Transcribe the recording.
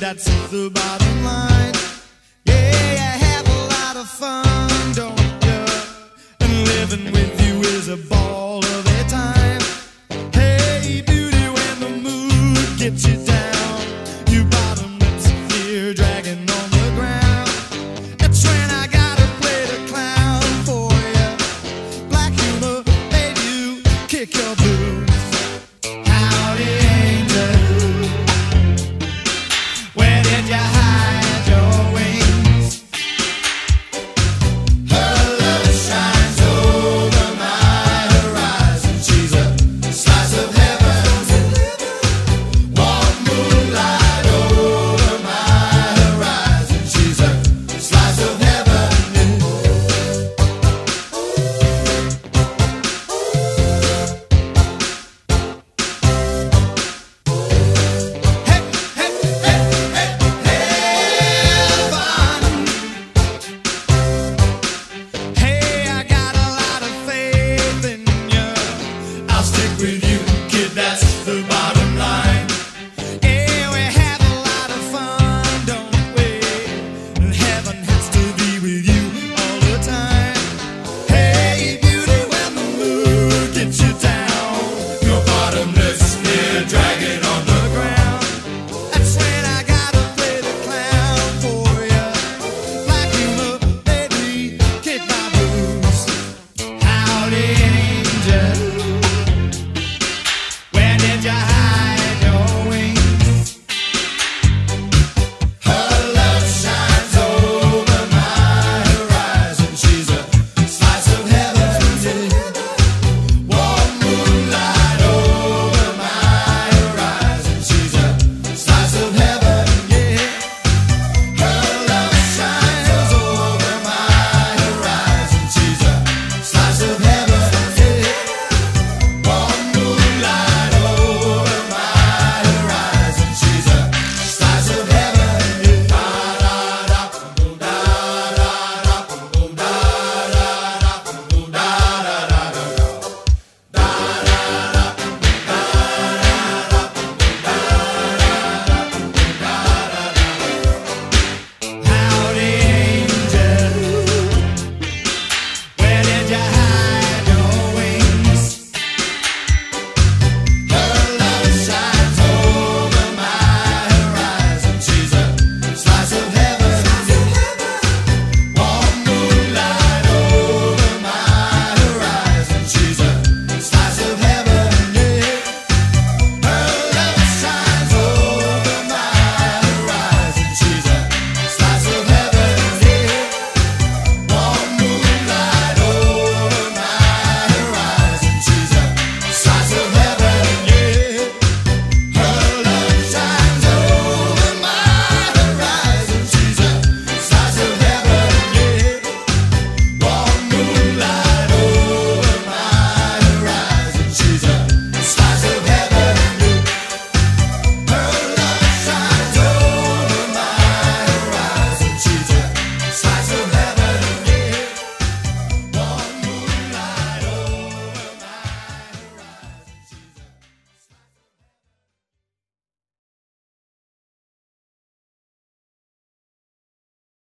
That's the bottom line. Yeah, you have a lot of fun, don't you? And living with you is a ball. with you, kid, that's